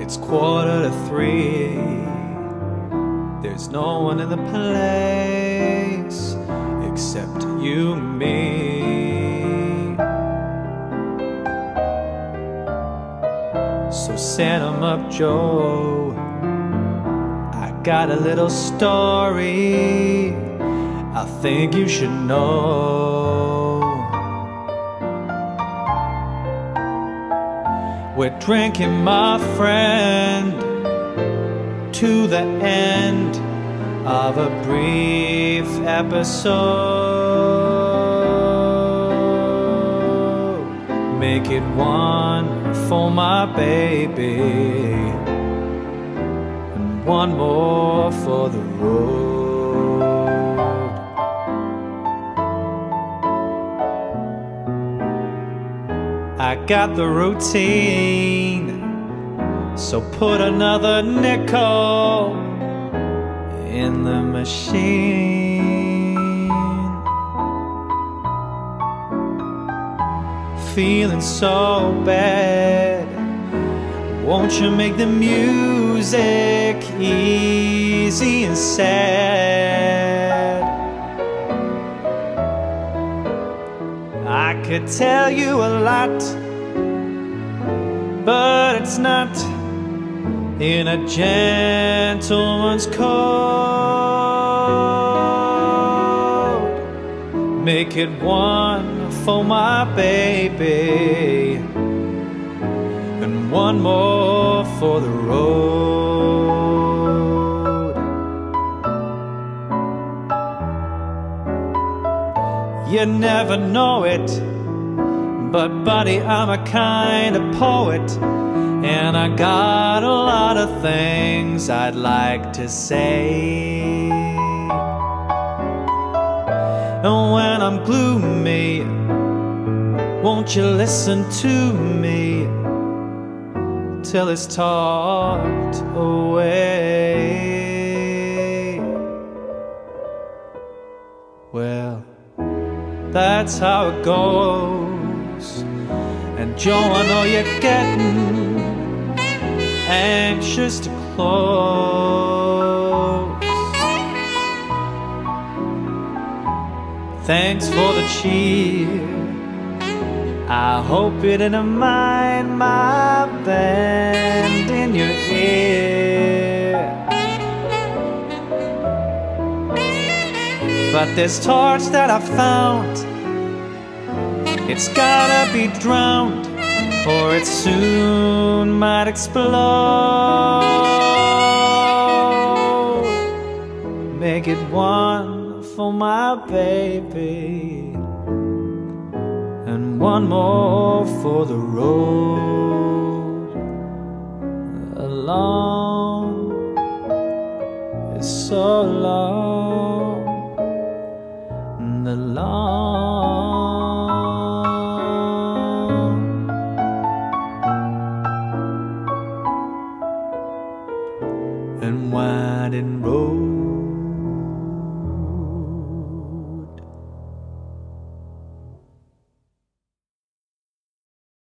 It's quarter to three. There's no one in the place except you and me. So send 'em up, Joe. I got a little story I think you should know. We're drinking, my friend, to the end of a brief episode. Make it one for my baby, and one more for the road. I got the routine. So put another nickel in the machine. Feeling so bad. Won't you make the music easy and sad? I could tell you a lot, but it's not in a gentleman's code. Make it one for my baby, and one more for the road. You never know it, but buddy, I'm a kind of poet. And I got a lot of things I'd like to say. And when I'm gloomy, won't you listen to me till it's talked away? Well, that's how it goes. And Joe, I know you're getting anxious to close. Thanks for the cheer. I hope you didn't mind my band in your ear. But this torch that I found, it's gotta be drowned or it soon might explode. Make it one for my baby, and one more for the road. Along is so long, the long. and winding road.